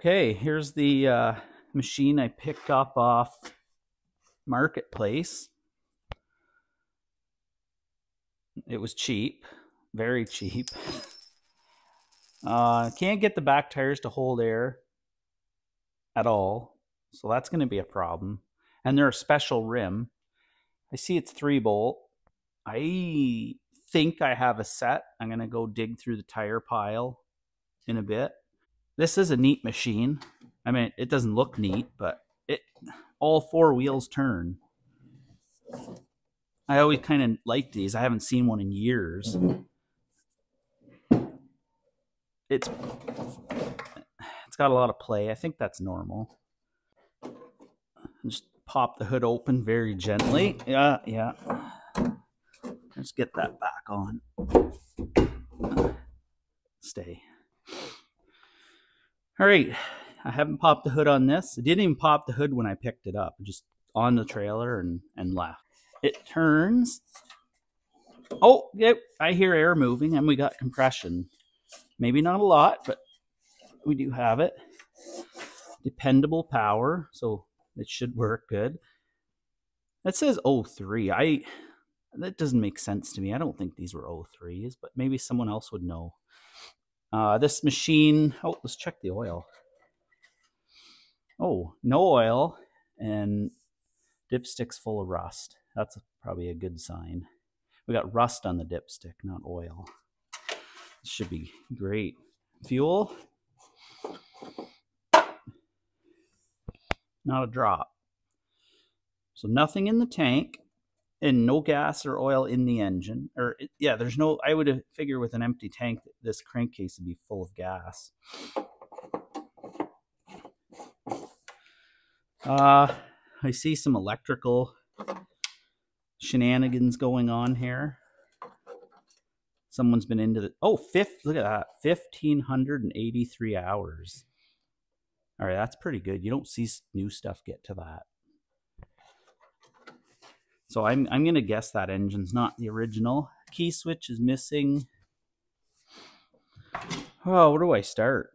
Okay, here's the uh, machine I picked up off Marketplace. It was cheap, very cheap. Uh, can't get the back tires to hold air at all, so that's going to be a problem. And they're a special rim. I see it's three bolt. I think I have a set. I'm going to go dig through the tire pile in a bit. This is a neat machine. I mean, it doesn't look neat, but it all four wheels turn. I always kind of like these. I haven't seen one in years. It's it's got a lot of play. I think that's normal. Just pop the hood open very gently. Yeah, yeah. Let's get that back on. Stay. All right. I haven't popped the hood on this. I didn't even pop the hood when I picked it up. Just on the trailer and, and left. It turns. Oh, yep, I hear air moving and we got compression. Maybe not a lot, but we do have it. Dependable power, so it should work good. That says 03. I that doesn't make sense to me. I don't think these were 03s, but maybe someone else would know. Uh, this machine, oh, let's check the oil. Oh, no oil and dipstick's full of rust. That's probably a good sign. We got rust on the dipstick, not oil. This should be great. Fuel, not a drop. So nothing in the tank and no gas or oil in the engine. Or yeah, there's no. I would figure with an empty tank, this crankcase would be full of gas. Uh, I see some electrical shenanigans going on here. Someone's been into the oh fifth. Look at that, fifteen hundred and eighty-three hours. All right, that's pretty good. You don't see new stuff get to that. So I'm I'm gonna guess that engine's not the original. Key switch is missing. Oh, where do I start?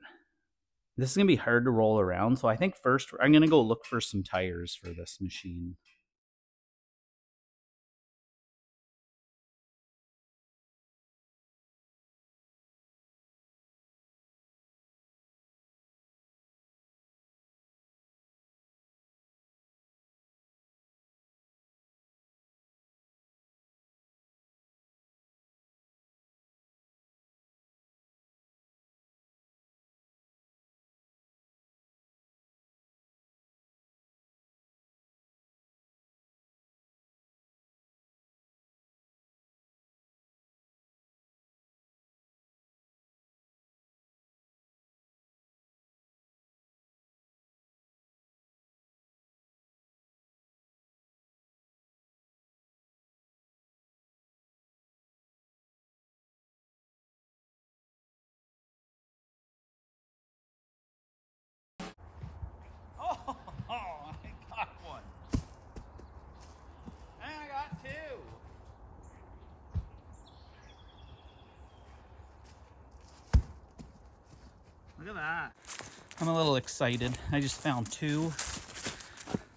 This is gonna be hard to roll around. So I think first I'm gonna go look for some tires for this machine. Look at that. I'm a little excited. I just found two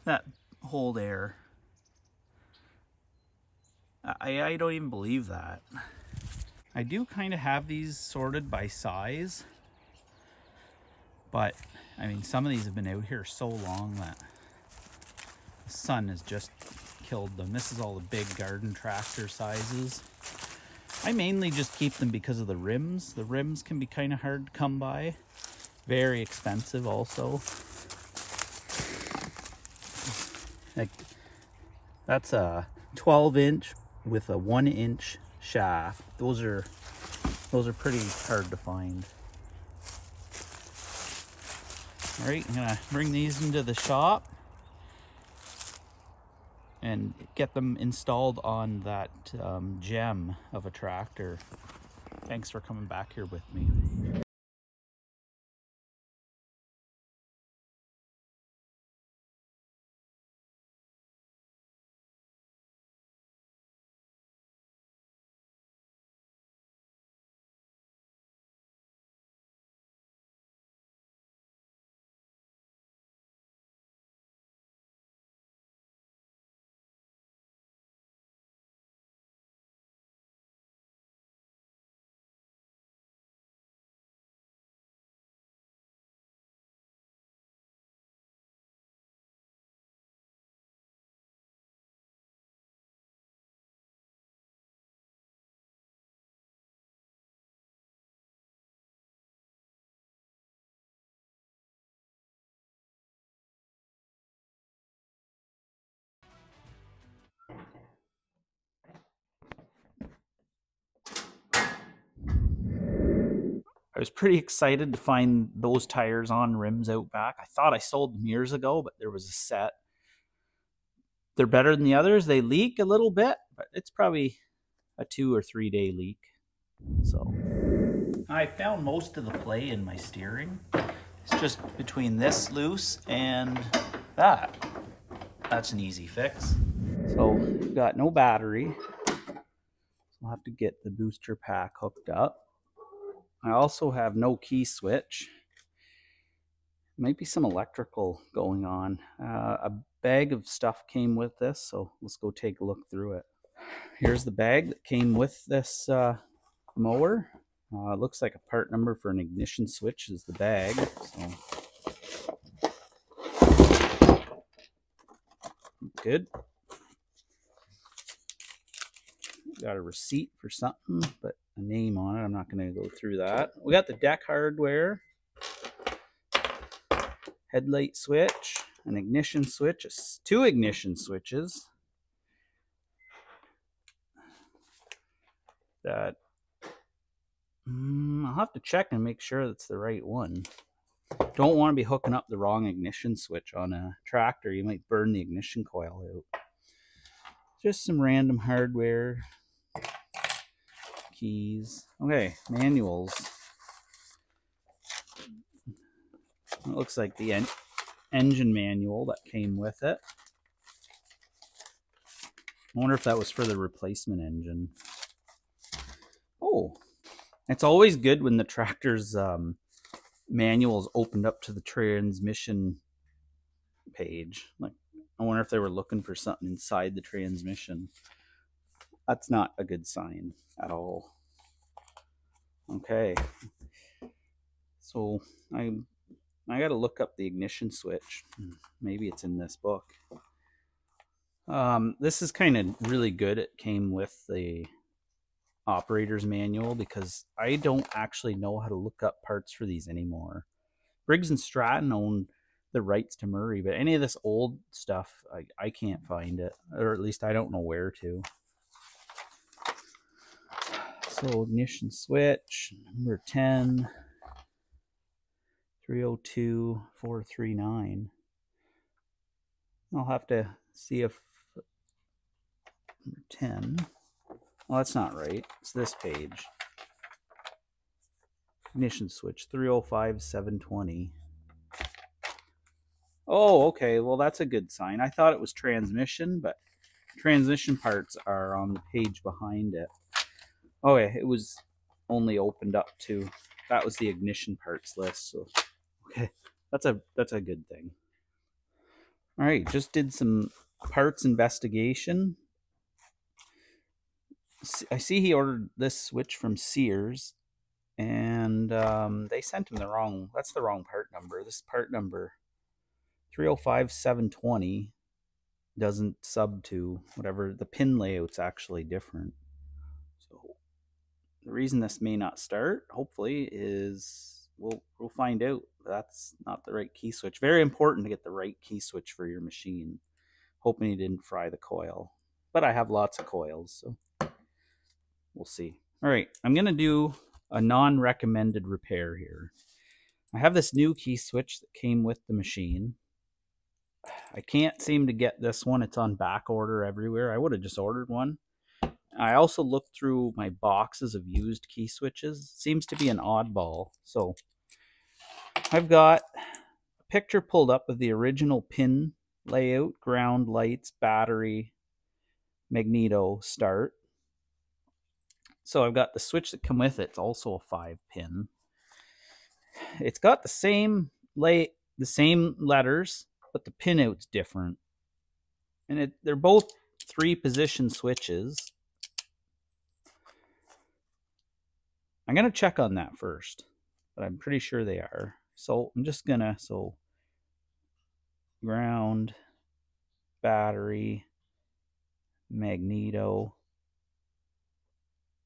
that hold air. I, I don't even believe that. I do kind of have these sorted by size, but I mean, some of these have been out here so long that the sun has just killed them. This is all the big garden tractor sizes. I mainly just keep them because of the rims. The rims can be kind of hard to come by. Very expensive also. Like, that's a 12 inch with a one inch shaft. Those are, those are pretty hard to find. All right, I'm gonna bring these into the shop and get them installed on that um, gem of a tractor. Thanks for coming back here with me. I was pretty excited to find those tires on rims out back. I thought I sold them years ago, but there was a set. They're better than the others. They leak a little bit, but it's probably a two or three day leak. So I found most of the play in my steering. It's just between this loose and that. That's an easy fix. So got no battery. I'll have to get the booster pack hooked up. I also have no key switch. Might be some electrical going on. Uh, a bag of stuff came with this, so let's go take a look through it. Here's the bag that came with this uh, mower. Uh, looks like a part number for an ignition switch is the bag. So. Good. Got a receipt for something, but a name on it. I'm not going to go through that. We got the deck hardware, headlight switch, an ignition switch, two ignition switches. That mm, I'll have to check and make sure that's the right one. Don't want to be hooking up the wrong ignition switch on a tractor. You might burn the ignition coil out. Just some random hardware, keys. Okay, manuals. It looks like the en engine manual that came with it. I wonder if that was for the replacement engine. Oh, it's always good when the tractor's um, manual is opened up to the transmission page. Like, I wonder if they were looking for something inside the transmission. That's not a good sign at all. Okay. So I I got to look up the ignition switch. Maybe it's in this book. Um, this is kind of really good. It came with the operator's manual because I don't actually know how to look up parts for these anymore. Briggs and Stratton own the rights to Murray, but any of this old stuff, I, I can't find it, or at least I don't know where to. So ignition switch, number 10, 302, 439. I'll have to see if number 10. Well, that's not right. It's this page. Ignition switch, 305, 720. Oh, okay. Well, that's a good sign. I thought it was transmission, but transmission parts are on the page behind it. Okay, it was only opened up to that was the ignition parts list. So okay, that's a that's a good thing. All right, just did some parts investigation. I see he ordered this switch from Sears, and um, they sent him the wrong. That's the wrong part number. This part number, three hundred oh five seven twenty, doesn't sub to whatever the pin layout's actually different. The reason this may not start, hopefully, is we'll we'll find out. That's not the right key switch. Very important to get the right key switch for your machine. Hoping you didn't fry the coil. But I have lots of coils, so we'll see. All right, I'm to do a non-recommended repair here. I have this new key switch that came with the machine. I can't seem to get this one. It's on back order everywhere. I would have just ordered one. I also looked through my boxes of used key switches. Seems to be an oddball. So I've got a picture pulled up of the original pin layout, ground lights, battery, magneto, start. So I've got the switch that come with it. It's also a five pin. It's got the same lay the same letters, but the pinout's different. And it, they're both three position switches. I'm going to check on that first, but I'm pretty sure they are. So I'm just going to, so ground, battery, magneto,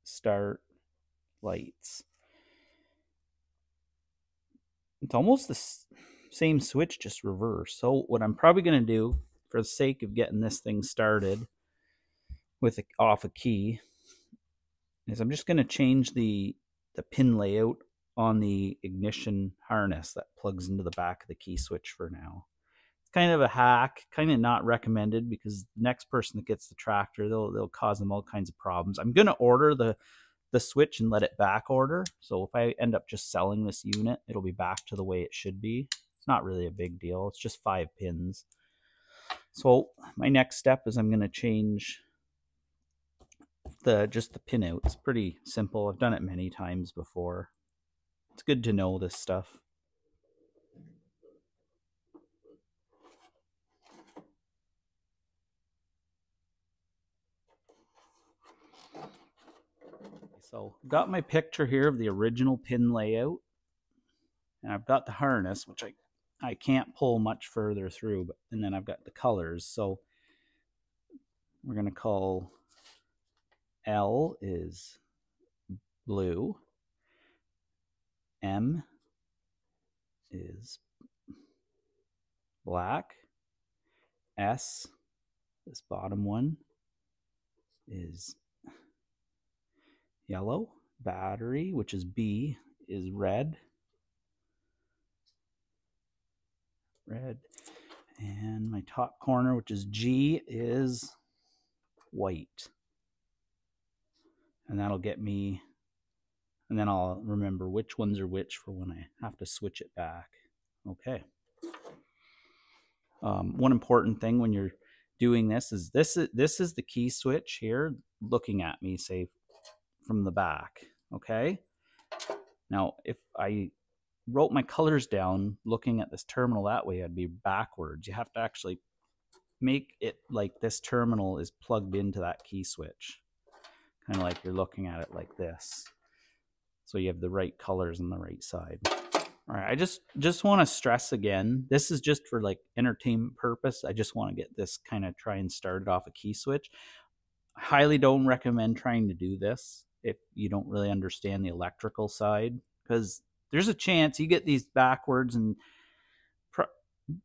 start, lights. It's almost the same switch, just reverse. So what I'm probably going to do, for the sake of getting this thing started with a, off a key, is I'm just going to change the the pin layout on the ignition harness that plugs into the back of the key switch for now. It's kind of a hack, kind of not recommended because the next person that gets the tractor, they'll they'll cause them all kinds of problems. I'm gonna order the the switch and let it back order. So if I end up just selling this unit, it'll be back to the way it should be. It's not really a big deal. It's just five pins. So my next step is I'm going to change the just the pin out. It's pretty simple. I've done it many times before. It's good to know this stuff. So got my picture here of the original pin layout. And I've got the harness, which I, I can't pull much further through, but and then I've got the colors. So we're to call L is blue. M is black. S, this bottom one, is yellow. Battery, which is B, is red. Red. And my top corner, which is G, is white. And that'll get me, and then I'll remember which ones are which for when I have to switch it back. Okay. Um, one important thing when you're doing this is this is this is the key switch here looking at me say from the back, okay? Now, if I wrote my colors down looking at this terminal that way, I'd be backwards. You have to actually make it like this terminal is plugged into that key switch. Kind of like you're looking at it like this. So you have the right colors on the right side. All right, I just just want to stress again, this is just for like entertainment purpose. I just want to get this kind of try and start it off a key switch. I highly don't recommend trying to do this if you don't really understand the electrical side because there's a chance you get these backwards and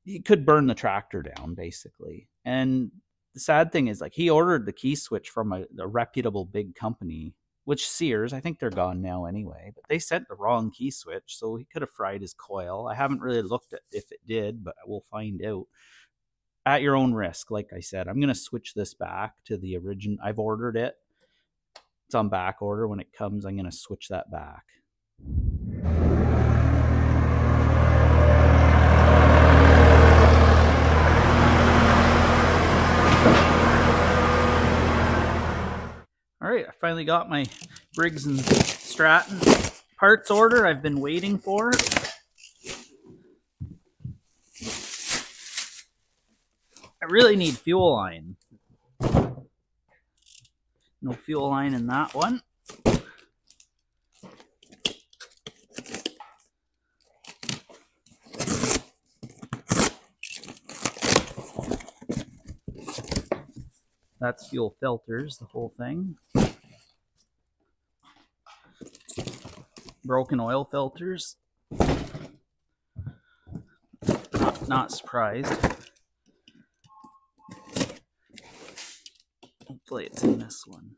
you could burn the tractor down basically and the sad thing is like he ordered the key switch from a, a reputable big company which sears i think they're gone now anyway but they sent the wrong key switch so he could have fried his coil i haven't really looked at if it did but we'll find out at your own risk like i said i'm going to switch this back to the origin i've ordered it it's on back order. When it comes, I'm going to switch that back. Finally got my Briggs and Stratton parts order I've been waiting for. I really need fuel line. No fuel line in that one. That's fuel filters, the whole thing. Broken oil filters. Not, surprised. Hopefully it's in this one.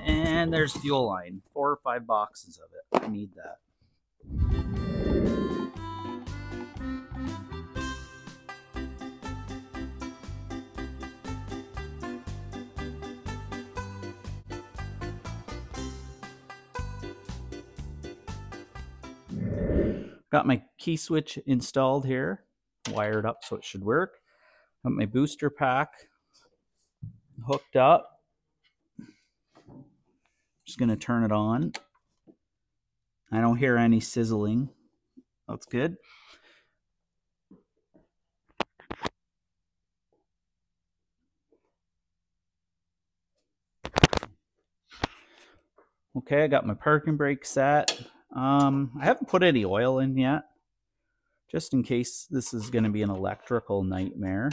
And there's fuel line. Four or five boxes of it. I need that. Got my key switch installed here, wired up so it should work. Got my booster pack hooked up. Just to turn it on. I don't hear any sizzling. That's good. Okay, I got my parking brake set. Um, I haven't put any oil in yet, just in case this is going to be an electrical nightmare.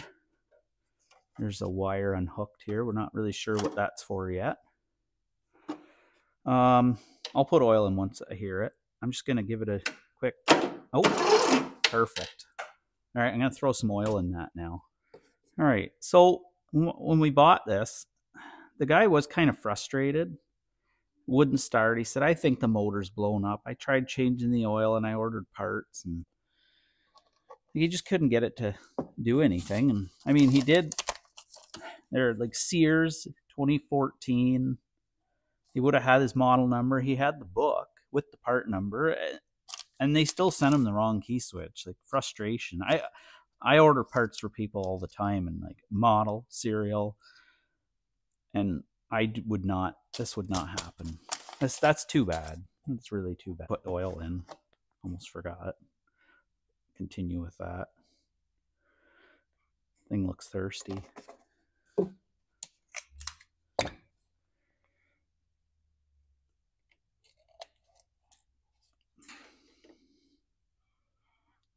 There's a wire unhooked here. We're not really sure what that's for yet. Um, I'll put oil in once I hear it. I'm just going to give it a quick... Oh, perfect. All right, I'm going to throw some oil in that now. All right, so when we bought this, the guy was kind of frustrated. Wouldn't start. He said, I think the motor's blown up. I tried changing the oil and I ordered parts and he just couldn't get it to do anything. And I mean, he did. They're like Sears 2014. He would have had his model number. He had the book with the part number, eh, and they still sent him the wrong key switch. Like frustration. I I order parts for people all the time and like model, serial, and I would not. This would not happen. That's that's too bad. That's really too bad. Put oil in. Almost forgot. Continue with that. Thing looks thirsty.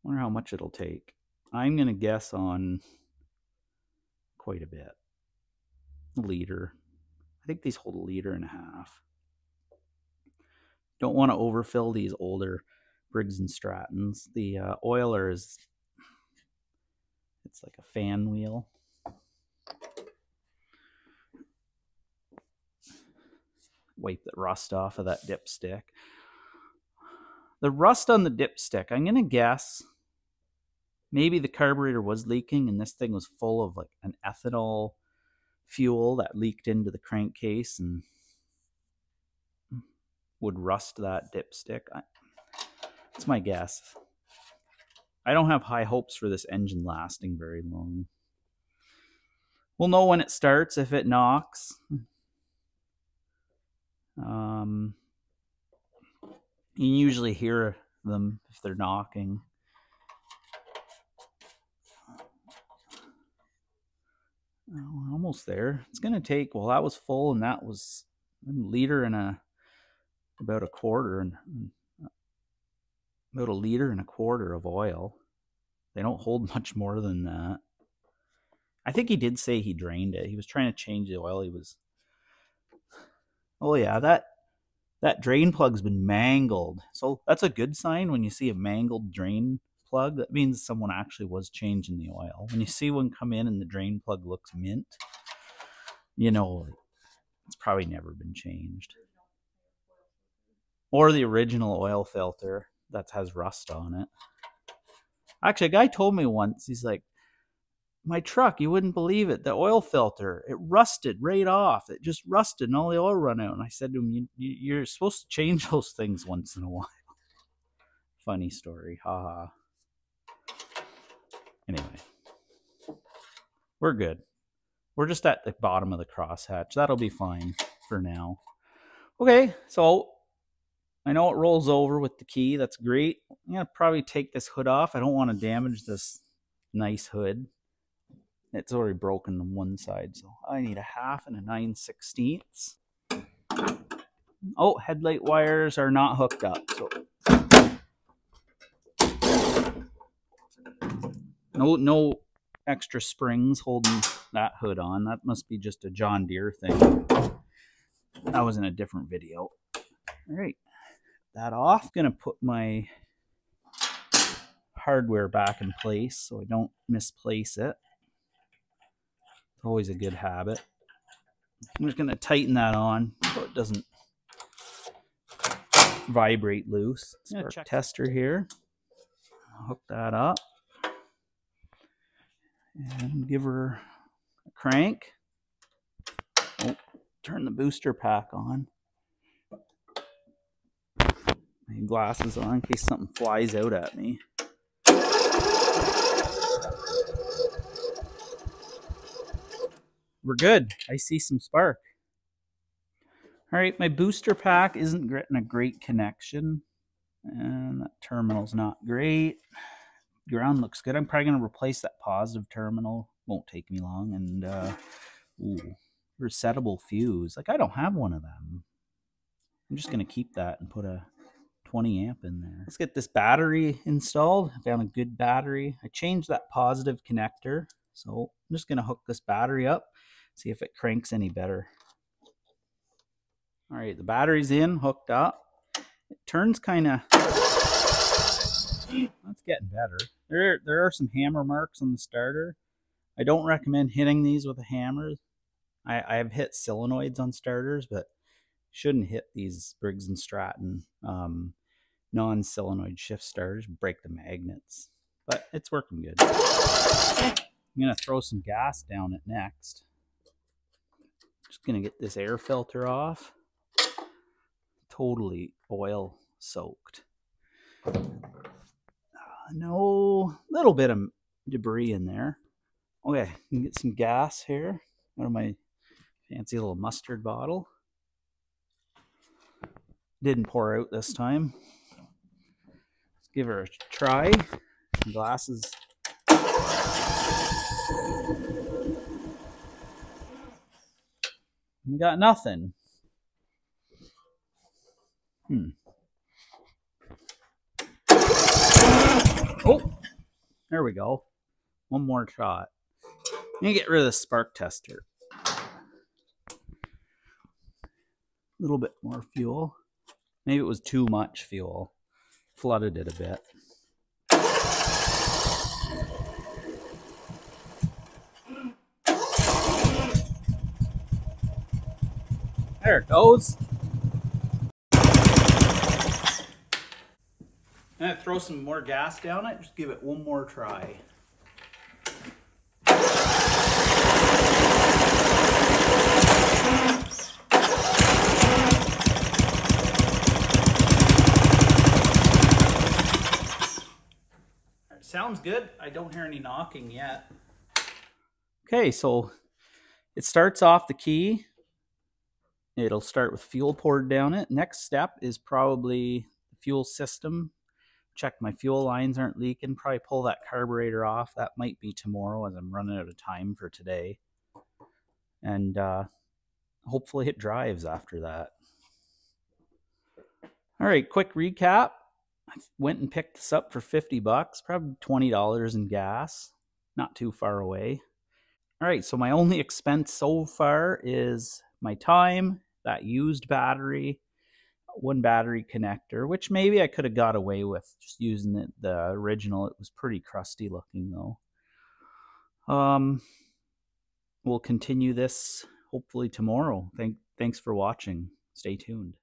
Wonder how much it'll take. I'm gonna guess on quite a bit. Liter. Think these hold a liter and a half. Don't want to overfill these older Briggs and Strattons. The uh, oiler is it's like a fan wheel. Wipe the rust off of that dipstick. The rust on the dipstick, I'm gonna guess maybe the carburetor was leaking and this thing was full of like an ethanol fuel that leaked into the crankcase and would rust that dipstick. That's my guess. I don't have high hopes for this engine lasting very long. We'll know when it starts if it knocks. Um, you usually hear them if they're knocking. Oh, almost there. It's gonna take. Well, that was full, and that was a liter and a about a quarter, and uh, about a liter and a quarter of oil. They don't hold much more than that. I think he did say he drained it. He was trying to change the oil. He was. Oh yeah, that that drain plug's been mangled. So that's a good sign when you see a mangled drain plug, that means someone actually was changing the oil. When you see one come in and the drain plug looks mint, you know it's probably never been changed. Or the original oil filter that has rust on it. Actually, a guy told me once, he's like, my truck, you wouldn't believe it. The oil filter, it rusted right off. It just rusted and all the oil run out. And I said to him, you, you're supposed to change those things once in a while. Funny story. Haha. Anyway, we're good. We're just at the bottom of the crosshatch. That'll be fine for now. Okay, so I know it rolls over with the key. That's great. I'm going to probably take this hood off. I don't want to damage this nice hood. It's already broken on one side, so I need a half and a 9 sixteenths. Oh, headlight wires are not hooked up, so No, no extra springs holding that hood on. That must be just a John Deere thing. That was in a different video. All right, that off. Gonna put my hardware back in place so I don't misplace it. It's always a good habit. I'm just gonna tighten that on so it doesn't vibrate loose. Our tester here. Hook that up and give her a crank. Oh, turn the booster pack on. My glasses on in case something flies out at me. We're good. I see some spark. All right, my booster pack isn't getting a great connection. And that terminal's not great ground looks good. I'm probably going to replace that positive terminal. Won't take me long. And, uh, ooh, resettable fuse. Like, I don't have one of them. I'm just going to keep that and put a 20 amp in there. Let's get this battery installed. I found a good battery. I changed that positive connector. So I'm just going to hook this battery up, see if it cranks any better. All right, the battery's in, hooked up. It turns kind of that's getting better. There, there are some hammer marks on the starter. I don't recommend hitting these with a hammer. I, I have hit solenoids on starters, but shouldn't hit these Briggs and Stratton um, non-solenoid shift starters, break the magnets. But it's working good. I'm gonna throw some gas down it next. Just gonna get this air filter off. Totally oil soaked. No, little bit of debris in there. Okay, get some gas here out of my fancy little mustard bottle. Didn't pour out this time. Let's give her a try. Glasses. We got nothing. Hmm. Oh, there we go. One more shot. Let me get rid of the spark tester. A little bit more fuel. Maybe it was too much fuel. Flooded it a bit. There it goes. Throw some more gas down it. Just give it one more try. Sounds good. I don't hear any knocking yet. Okay, so it starts off the key. It'll start with fuel poured down it. Next step is probably the fuel system. Check my fuel lines aren't leaking. Probably pull that carburetor off. That might be tomorrow as I'm running out of time for today. And uh, hopefully it drives after that. All right, quick recap. I went and picked this up for 50 bucks, probably $20 in gas, not too far away. All right, so my only expense so far is my time, that used battery, one battery connector, which maybe I could have got away with just using it, the original. It was pretty crusty looking though. Um, we'll continue this hopefully tomorrow. Thank, thanks for watching. Stay tuned.